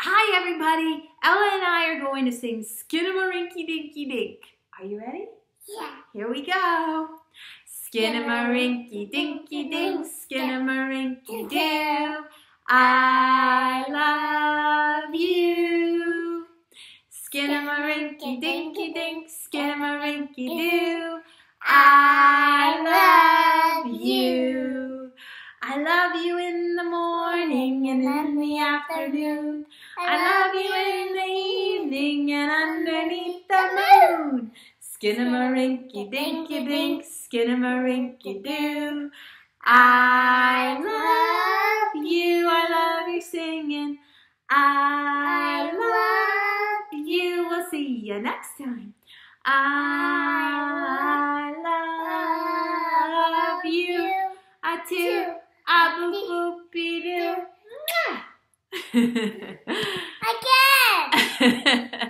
Hi, everybody. Ella and I are going to sing Skinnamarink Dinky Dink. Are you ready? Yeah. Here we go. Skinnamarink Dinky Dink, Skinnamarink Doo. I love you. Skinnamarink Dinky Dink, Skinnamarink Doo. I love you. I love you in the morning and in the afternoon. I love you in the evening and underneath the moon. Skinnamarink dinky dink, skinnamarink doo. I love you, I love you singing. I love you. We'll see you next time. I love you. A two, a boop boopy doo. Again.